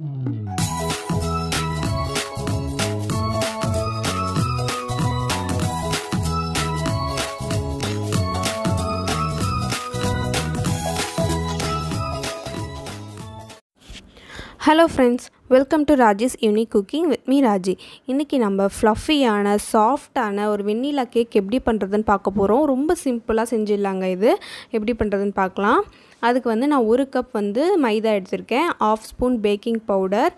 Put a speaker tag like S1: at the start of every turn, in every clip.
S1: Hello friends welcome to Rajesh unique cooking with me Raji இன்றைக்கி நம்ம ஃப்ளஃபியான சாஃப்டான ஒரு வெண்ணிலா கேக் எப்படி பண்ணுறதுன்னு பார்க்க போகிறோம் ரொம்ப சிம்பிளாக செஞ்சிடலாங்க இது. எப்படி பண்ணுறதுன்னு பார்க்கலாம். அதுக்கு வந்து நான் ஒரு கப் வந்து மைதா எடுத்திருக்கேன். ஆஃப் ஸ்பூன் பேக்கிங் பவுடர்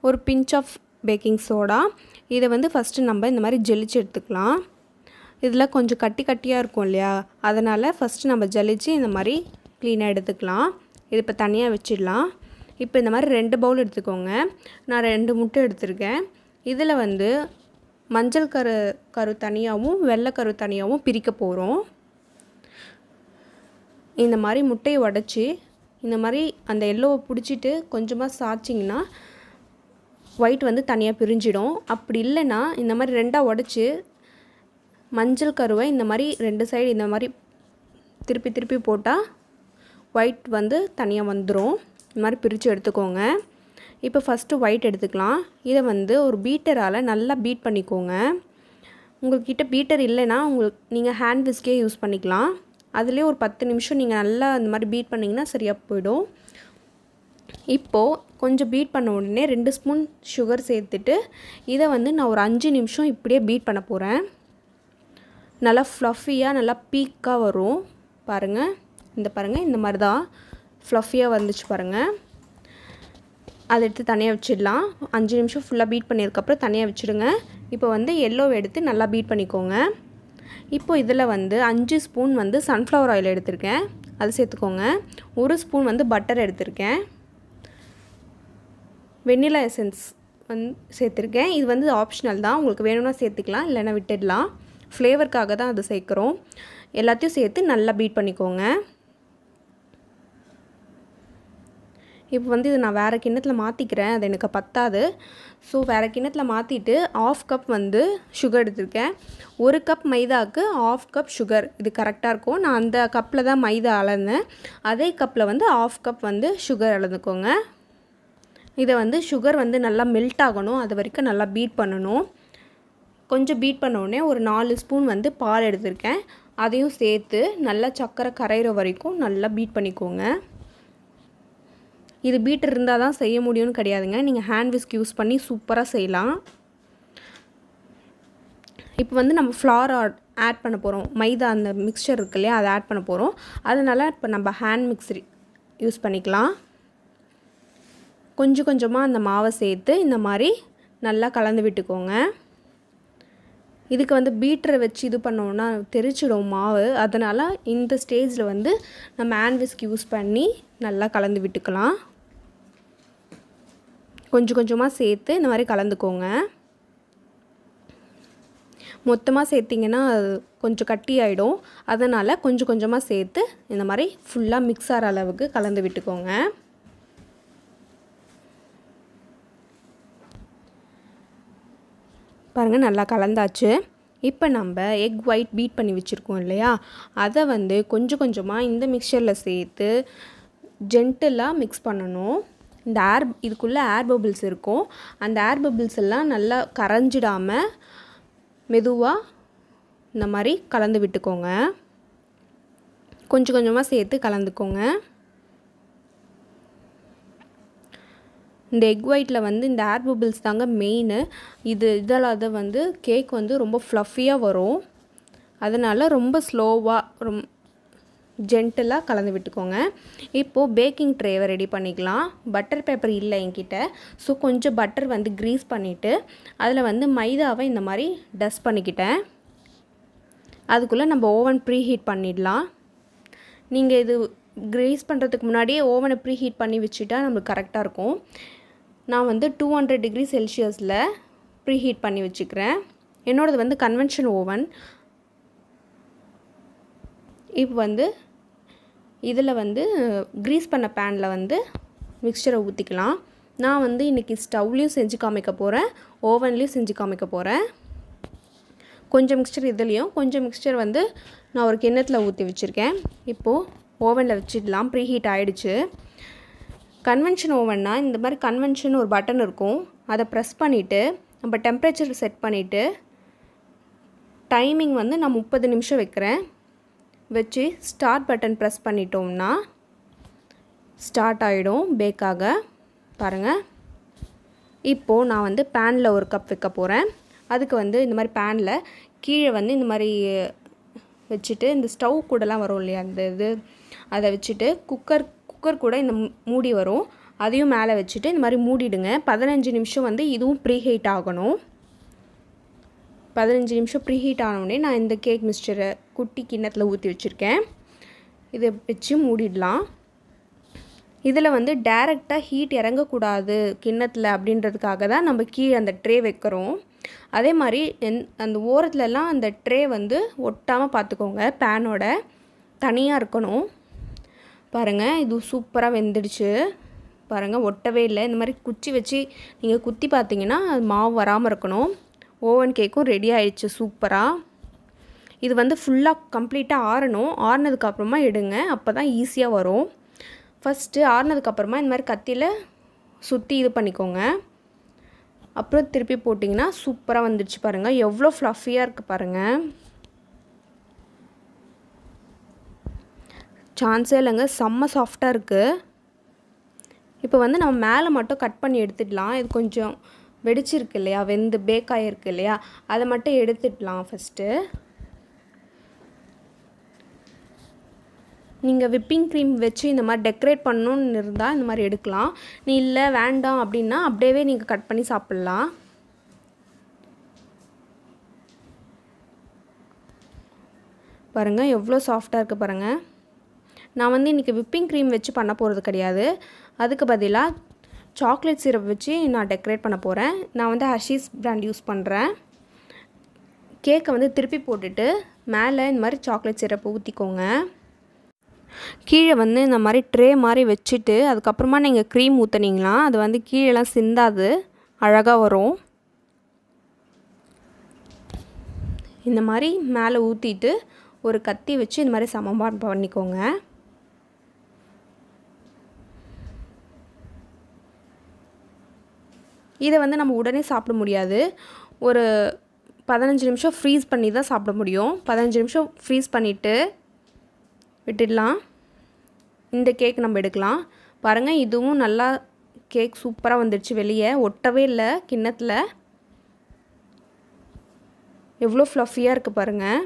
S1: ஒரு பிஞ்ச் ஆஃப் பேக்கிங் சோடா இதை வந்து ஃபஸ்ட்டு நம்ம இந்த மாதிரி ஜெலிச்சு எடுத்துக்கலாம். இதில் கொஞ்சம் கட்டி கட்டியாக இருக்கும் இல்லையா? அதனால் ஃபஸ்ட்டு நம்ம ஜலிச்சு இந்த மாதிரி க்ளீனாக எடுத்துக்கலாம். இது இப்போ தனியாக வச்சிடலாம். இப்போ இந்த மாதிரி ரெண்டு பவுல் எடுத்துக்கோங்க. நான் ரெண்டு முட்டை எடுத்திருக்கேன். இதில் வந்து மஞ்சள் கரு கரு தனியாகவும் வெள்ளை கரு தனியாகவும் பிரிக்க போகிறோம் இந்த மாதிரி முட்டையை உடச்சி இந்த மாதிரி அந்த எல்லோவை பிடிச்சிட்டு கொஞ்சமாக சாய்ச்சிங்கன்னா ஒயிட் வந்து தனியாக பிரிஞ்சிடும். அப்படி இல்லைன்னா இந்த மாதிரி ரெண்டாக உடச்சி மஞ்சள் கருவை இந்த மாதிரி ரெண்டு சைடு இந்த மாதிரி திருப்பி திருப்பி போட்டால் ஒயிட் வந்து தனியாக வந்துடும் இந்த மாதிரி பிரித்து எடுத்துக்கோங்க. இப்போ ஃபஸ்ட்டு ஒயிட் எடுத்துக்கலாம். இதை வந்து ஒரு பீட்டரால் நல்லா பீட் பண்ணிக்கோங்க. உங்கள்கிட்ட பீட்டர் இல்லைன்னா உங்களுக்கு நீங்கள் ஹேண்ட் விஸ்கே யூஸ் பண்ணிக்கலாம். அதுலேயே ஒரு பத்து நிமிஷம் நீங்கள் நல்லா இந்த மாதிரி பீட் பண்ணிங்கன்னா சரியாக போயிடும். இப்போது கொஞ்சம் பீட் பண்ண உடனே ரெண்டு ஸ்பூன் சுகர் சேர்த்துட்டு இதை வந்து நான் ஒரு அஞ்சு நிமிஷம் இப்படியே பீட் பண்ண போகிறேன் நல்லா ஃப்ளஃபியாக நல்லா பீக்காக வரும். பாருங்கள் இந்த பாருங்கள் இந்த மாதிரி தான் ஃப்ளஃபியாக வந்துச்சு பாருங்கள் அதை எடுத்து தனியாக வச்சிடலாம். அஞ்சு நிமிஷம் ஃபுல்லாக பீட் பண்ணியிருக்கப்புறம் தனியாக வச்சுடுங்க. இப்போ வந்து எல்லோவை எடுத்து நல்லா பீட் பண்ணிக்கோங்க. இப்போ இதில் வந்து அஞ்சு ஸ்பூன் வந்து சன்ஃப்ளவர் ஆயில் எடுத்திருக்கேன். அது சேர்த்துக்கோங்க. ஒரு ஸ்பூன் வந்து பட்டர் எடுத்திருக்கேன். வெண்ணிலா எசன்ஸ் வந்து சேர்த்துருக்கேன். இது வந்து ஆப்ஷனல் தான். உங்களுக்கு வேணும்னா சேர்த்துக்கலாம் இல்லைன்னா விட்டுடலாம். ஃப்ளேவருக்காக தான் அது சேர்க்குறோம். எல்லாத்தையும் சேர்த்து நல்லா பீட் பண்ணிக்கோங்க. இப்போ வந்து இது நான் வேறு கிண்ணத்தில் மாற்றிக்கிறேன் அது எனக்கு பத்தாது. ஸோ வேறு கிண்ணத்தில் மாற்றிட்டு ஆஃப் கப் வந்து சுகர் எடுத்திருக்கேன். ஒரு கப் மைதாவுக்கு ஆஃப் கப் சுகர் இது கரெக்டாக இருக்கும். நான் அந்த கப்பில் தான் மைதா அளந்தேன். அதே கப்பில் வந்து ஆஃப் கப் வந்து சுகர் அளந்துக்கோங்க. இதை வந்து சுகர் வந்து நல்லா மெல்ட் ஆகணும். அது வரைக்கும் நல்லா பீட் பண்ணணும். கொஞ்சம் பீட் பண்ணோடனே ஒரு நாலு ஸ்பூன் வந்து பால் எடுத்திருக்கேன். அதையும் சேர்த்து நல்லா சக்கரை கரையிற வரைக்கும் நல்லா பீட் பண்ணிக்கோங்க. இது பீட்டர் இருந்தால் தான் செய்ய முடியும்னு கிடையாதுங்க. நீங்கள் ஹேண்ட் விஸ்க் யூஸ் பண்ணி சூப்பராக செய்யலாம். இப்போ வந்து நம்ம ஃப்ளார் ஆட் பண்ண போகிறோம் மைதா அந்த மிக்சர் இருக்கு இல்லையா அதை ஆட் பண்ண போகிறோம் அதனால் இப்போ நம்ம ஹேண்ட் மிக்சரி யூஸ் பண்ணிக்கலாம். கொஞ்சம் கொஞ்சமாக அந்த மாவை சேர்த்து இந்த மாதிரி நல்லா கலந்து விட்டுக்கோங்க. இதுக்கு வந்து பீட்டரை வச்சு இது பண்ணோன்னா தெரிச்சிடும் மாவு. அதனால் இந்த ஸ்டேஜில் வந்து நம்ம ஹேண்ட் விஸ்க் யூஸ் பண்ணி நல்லா கலந்து விட்டுக்கலாம். கொஞ்சம் கொஞ்சமாக சேர்த்து இந்த மாதிரி கலந்துக்கோங்க. மொத்தமாக சேர்த்திங்கன்னா கொஞ்சம் கட்டி ஆகிடும் அதனால் கொஞ்சம் கொஞ்சமாக சேர்த்து இந்த மாதிரி ஃபுல்லாக மிக்ஸ் ஆகிற அளவுக்கு கலந்து விட்டுக்கோங்க. பாருங்கள் நல்லா கலந்தாச்சு. இப்போ நம்ம எக் ஒயிட் பீட் பண்ணி வச்சுருக்கோம் இல்லையா? அதை வந்து கொஞ்சம் கொஞ்சமாக இந்த மிக்சரில் சேர்த்து ஜென்டலாக மிக்ஸ் பண்ணணும். இந்த ஏர் இதுக்குள்ளே ஏர் பபிள்ஸ் இருக்கும். அந்த ஏர் பபிள்ஸ் எல்லாம் நல்லா கரைஞ்சிடாமல் மெதுவாக இந்த மாதிரி கலந்து விட்டுக்கோங்க. கொஞ்சம் கொஞ்சமாக சேர்த்து கலந்துக்கோங்க. இந்த எக் ஒயிட்டில் வந்து இந்த ஏர் பபிள்ஸ் தாங்க மெயின் இது இதெல்லாம் வந்து கேக் வந்து ரொம்ப ஃப்ளஃபியாக வரும். அதனால் ரொம்ப ஸ்லோவாக ரொம் ஜென்டலாக கலந்து விட்டுக்கோங்க. இப்போது பேக்கிங் ட்ரேவை ரெடி பண்ணிக்கலாம். பட்டர் பேப்பர் இல்லை என்கிட்ட. ஸோ கொஞ்சம் பட்டர் வந்து க்ரீஸ் பண்ணிவிட்டு அதில் வந்து மைதாவை இந்த மாதிரி டஸ்ட் பண்ணிக்கிட்டேன். அதுக்குள்ளே நம்ம ஓவன் ப்ரீ ஹீட் பண்ணிடலாம். நீங்கள் இது க்ரீஸ் பண்ணுறதுக்கு முன்னாடியே ஓவனை ப்ரீ ஹீட் பண்ணி வச்சுட்டா நம்மளுக்கு கரெக்டாக இருக்கும். நான் வந்து டூ ஹண்ட்ரட் டிகிரி செல்சியஸில் ப்ரீ ஹீட் பண்ணி வச்சுக்கிறேன். என்னோடது வந்து கன்வென்ஷன் ஓவன் இப்போ வந்து இதில் வந்து க்ரீஸ் பண்ண பேனில் வந்து மிக்சரை ஊற்றிக்கலாம் நான் வந்து இன்றைக்கி ஸ்டவ்லேயும் செஞ்சு காமிக்க போகிறேன் ஓவன்லேயும் செஞ்சு காமிக்க போகிறேன் கொஞ்சம் மிக்சர் இதுலேயும் கொஞ்சம் மிக்சர் வந்து நான் ஒரு கிண்ணத்தில் ஊற்றி வச்சுருக்கேன். இப்போது ஓவனில் வச்சிடலாம். ப்ரீ ஹீட் ஆகிடுச்சு கன்வென்ஷன் ஓவன்னா இந்த மாதிரி கன்வென்ஷன் ஒரு பட்டன் இருக்கும். அதை ப்ரெஸ் பண்ணிவிட்டு நம்ம டெம்ப்ரேச்சர் செட் பண்ணிவிட்டு டைமிங் வந்து நான் முப்பது நிமிஷம் வைக்கிறேன். வச்சு ஸ்டார்ட் பட்டன் ப்ரெஸ் பண்ணிட்டோம்னா ஸ்டார்ட் ஆகிடும் பேக்காக பாருங்கள் இப்போது நான் வந்து பேனில் ஒரு கப் வைக்க போகிறேன் அதுக்கு வந்து இந்த மாதிரி பேனில் கீழே வந்து இந்த மாதிரி வச்சுட்டு இந்த ஸ்டவ் கூடலாம் வரும் இல்லையா? அந்த இது அதை வச்சுட்டு குக்கர் குக்கர் கூட இந்த மூடி வரும். அதையும் மேலே வச்சுட்டு இந்த மாதிரி மூடிடுங்க. பதினஞ்சு நிமிஷம் வந்து இதுவும் ப்ரீஹீட் ஆகணும். பதினஞ்சு நிமிஷம் ப்ரீ ஹீட் ஆனவுடனே நான் இந்த கேக் மிக்சரை குட்டி கிண்ணத்தில் ஊற்றி வச்சுருக்கேன். இதை வச்சு மூடிடலாம். இதில் வந்து டைரெக்டாக ஹீட் இறங்கக்கூடாது கிண்ணத்தில் அப்படின்றதுக்காக தான் நம்ம கீழே அந்த ட்ரே வைக்கிறோம். அதே மாதிரி எந் அந்த ஓரத்துலலாம் அந்த ட்ரே வந்து ஒட்டாமல் பார்த்துக்கோங்க பேனோட தனியாக இருக்கணும். பாருங்கள் இது சூப்பராக வெந்துடுச்சு. பாருங்கள் ஒட்டவே இல்லை. இந்த மாதிரி குச்சி வச்சு நீங்கள் குத்தி பார்த்தீங்கன்னா அது மாவு வராமல் இருக்கணும். ஓவன் கேக்கும் ரெடி ஆயிடுச்சு சூப்பராக இது வந்து ஃபுல்லாக கம்ப்ளீட்டாக ஆறணும். ஆறுனதுக்கப்புறமா எடுங்க அப்போ தான் ஈஸியாக வரும். ஃபஸ்ட்டு ஆறுனதுக்கப்புறமா இந்த மாதிரி கத்தியில் சுற்றி இது பண்ணிக்கோங்க. அப்புறம் திருப்பி போட்டிங்கன்னா சூப்பராக வந்துடுச்சு பாருங்கள் எவ்வளோ ஃப்ளஃபியாக இருக்குது பாருங்கள் சான்ஸே இல்லைங்க செம்ம சாஃப்டாக இருக்குது இப்போ வந்து நம்ம மேலே மட்டும் கட் பண்ணி எடுத்துடலாம். இது கொஞ்சம் வெடிச்சிருக்கு இல்லையா? வெந்து பேக் ஆகிருக்கு இல்லையா? அதை மட்டும் எடுத்துடலாம் ஃபஸ்ட்டு நீங்கள் விப்பிங் க்ரீம் வச்சு இந்த மாதிரி டெக்கரேட் பண்ணணுன்னு இருந்தால் இந்த மாதிரி எடுக்கலாம். நீ இல்லை வேண்டாம் அப்படின்னா அப்படியே நீங்கள் கட் பண்ணி சாப்பிட்லாம். பாருங்கள் எவ்வளோ சாஃப்டாக இருக்குது பாருங்கள் நான் வந்து இன்றைக்கி விப்பிங் க்ரீம் வச்சு பண்ண போகிறது கிடையாது. அதுக்கு பதிலாக சாக்லேட் சிரப் வச்சு நான் டெக்கரேட் பண்ண போகிறேன் நான் வந்து ஹர்ஷீஸ் ப்ராண்ட் யூஸ் பண்ணுறேன் கேக்கை வந்து திருப்பி போட்டுட்டு மேலே இந்த மாதிரி சாக்லேட் சிரப் ஊற்றிக்கோங்க கீழே வந்து இந்த மாதிரி ட்ரே மாதிரி வச்சுட்டு அதுக்கப்புறமா நீங்கள் க்ரீம் ஊற்றுனீங்களா அது வந்து கீழெலாம் சிந்தாது. அழகாக வரும். இந்த மாதிரி மேலே ஊற்றிட்டு ஒரு கத்தி வச்சு இந்த மாதிரி சமமாக பண்ணிக்கோங்க. இதை வந்து நம்ம உடனே சாப்பிட முடியாது. ஒரு பதினஞ்சு நிமிஷம் ஃப்ரீஸ் பண்ணி தான் சாப்பிட முடியும். பதினஞ்சு நிமிஷம் ஃப்ரீஸ் பண்ணிவிட்டு விட்டுடலாம். இந்த கேக் நம்ம எடுக்கலாம். பாருங்கள் இதுவும் நல்லா கேக் சூப்பராக வந்துடுச்சு வெளியே. ஒட்டவே இல்லை கிண்ணத்தில். எவ்வளோ ஃப்ளஃபியாக இருக்குது பாருங்கள்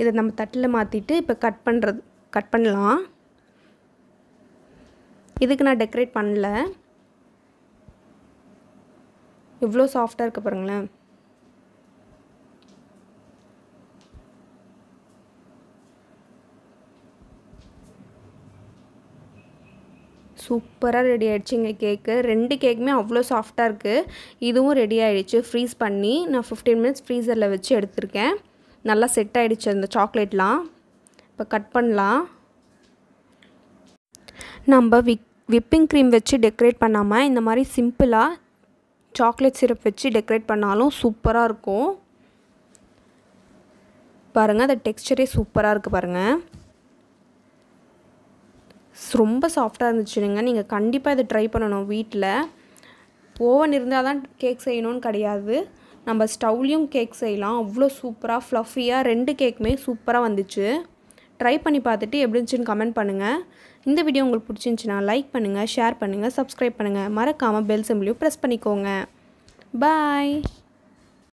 S1: இதை நம்ம தட்டில் மாற்றிட்டு இப்போ கட் பண்ணுறது கட் பண்ணலாம். இதுக்கு நான் டெக்கரேட் பண்ணல. இவ்வளோ சாஃப்டாக இருக்குது பாருங்களேன். சூப்பராக ரெடி ஆகிடுச்சிங்க கேக்கு ரெண்டு கேக்குமே அவ்வளோ சாஃப்டாக இருக்குது இதுவும் ரெடி ஆகிடுச்சு ஃப்ரீஸ் பண்ணி நான் ஃபிஃப்டீன் மினிட்ஸ் ஃப்ரீசரில் வச்சு எடுத்திருக்கேன். நல்லா செட் ஆகிடுச்சு அந்த சாக்லேட்லாம் இப்போ கட் பண்ணலாம். நம்ம விக் விப்பிங் க்ரீம் வச்சு டெக்கரேட் பண்ணாமல் இந்த மாதிரி சிம்பிளாக சாக்லேட் சிரப் வச்சு டெக்கரேட் பண்ணாலும் சூப்பராக இருக்கும். பாருங்கள் அந்த டெக்ஸ்சரே சூப்பராக இருக்குது பாருங்கள் ரொம்ப சாஃப்டாக இருந்துச்சுங்க. நீங்கள் கண்டிப்பாக இதை ட்ரை பண்ணணும் வீட்டில் ஓவன் இருந்தால் தான் கேக் செய்யணும்னு கிடையாது. நம்ம ஸ்டவ்லேயும் கேக் செய்யலாம். அவ்வளோ சூப்பராக ஃப்ளஃபியாக ரெண்டு கேக்குமே சூப்பராக வந்துச்சு. ட்ரை பண்ணி பார்த்துட்டு எப்படி இருந்துச்சுன்னு கமெண்ட் பண்ணுங்கள் இந்த வீடியோ உங்களுக்கு பிடிச்சிருந்துச்சின்னா லைக் பண்ணுங்கள் ஷேர் பண்ணுங்கள் சப்ஸ்கிரைப் பண்ணுங்கள் மறக்காமல் பெல் சிம்பிளையும் ப்ரெஸ் பண்ணிக்கோங்க. பாய்